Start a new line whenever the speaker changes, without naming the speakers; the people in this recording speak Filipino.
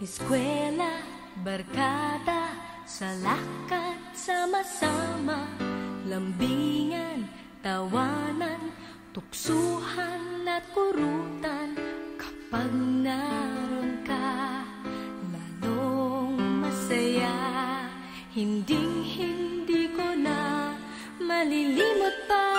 Eskwela, barkada, sa sama-sama, lambingan, tawanan, tuksuhan at kurutan. Kapag naroon ka, lalong masaya. Hinding-hindi ko na malilimot pa.